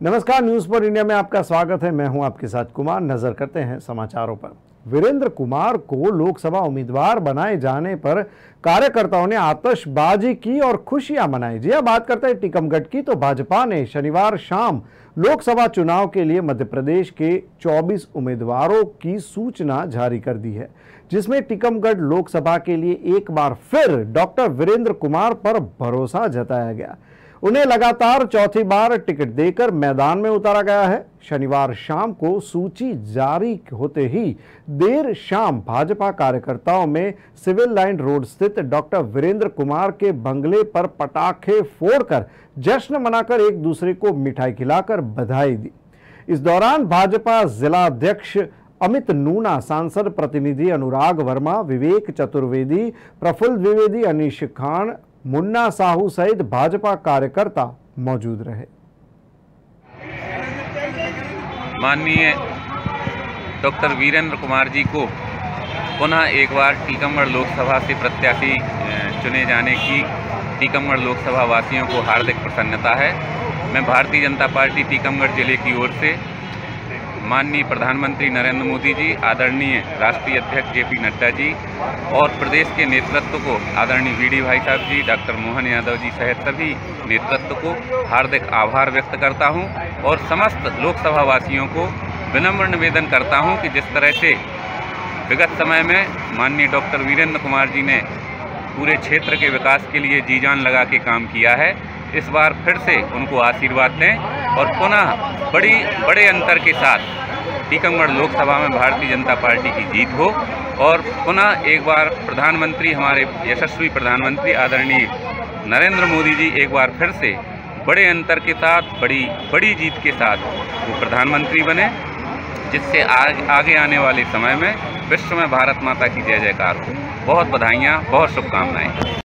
नमस्कार, न्यूज़ पर इंडिया में आपका स्वागत है। मैं हूँ आपके साथ कुमार। नज़र करते हैं समाचारों पर। वीरेंद्र कुमार को लोकसभा उम्मीदवार बनाए जाने पर कार्यकर्ताओं ने आतशबाजी की और खुशियाँ मनाई। जी बात करते हैं टीकमगढ़ की। तो भाजपा ने शनिवार शाम लोकसभा चुनाव के लिए मध्य प्रदेश के 24 उम्मीदवारों की सूचना जारी कर दी है, जिसमें टीकमगढ़ लोकसभा के लिए एक बार फिर डॉक्टर वीरेंद्र कुमार पर भरोसा जताया गया। उन्हें लगातार चौथी बार टिकट देकर मैदान में उतारा गया है। शनिवार शाम को सूची जारी होते ही देर शाम भाजपा कार्यकर्ताओं में सिविल लाइन रोड स्थित डॉक्टर वीरेंद्र कुमार के बंगले पर पटाखे फोड़कर जश्न मनाकर एक दूसरे को मिठाई खिलाकर बधाई दी। इस दौरान भाजपा जिलाध्यक्ष अमित नूना, सांसद प्रतिनिधि अनुराग वर्मा, विवेक चतुर्वेदी, प्रफुल्ल द्विवेदी, अनिश खान मुन्ना साहू सहित भाजपा कार्यकर्ता मौजूद रहे। माननीय डॉक्टर वीरेंद्र कुमार जी को पुनः एक बार टीकमगढ़ लोकसभा से प्रत्याशी चुने जाने की टीकमगढ़ लोकसभा वासियों को हार्दिक प्रसन्नता है। मैं भारतीय जनता पार्टी टीकमगढ़ ज़िले की ओर से माननीय प्रधानमंत्री नरेंद्र मोदी जी, आदरणीय राष्ट्रीय अध्यक्ष जे पी नड्डा जी और प्रदेश के नेतृत्व को, आदरणीय वी डी भाई साहब जी, डॉक्टर मोहन यादव जी सहित सभी नेतृत्व को हार्दिक आभार व्यक्त करता हूँ और समस्त लोकसभा वासियों को विनम्र निवेदन करता हूँ कि जिस तरह से विगत समय में माननीय डॉक्टर वीरेंद्र कुमार जी ने पूरे क्षेत्र के विकास के लिए जी जान लगा के काम किया है, इस बार फिर से उनको आशीर्वाद दें और पुनः बड़ी बड़े अंतर के साथ टीकमगढ़ लोकसभा में भारतीय जनता पार्टी की जीत हो और पुनः एक बार प्रधानमंत्री हमारे यशस्वी प्रधानमंत्री आदरणीय नरेंद्र मोदी जी एक बार फिर से बड़े अंतर के साथ बड़ी बड़ी जीत के साथ वो प्रधानमंत्री बने जिससे आग, आगे आने वाले समय में विश्व में भारत माता की जय जयकार हो। बहुत बधाइयाँ बहुत शुभकामनाएँ।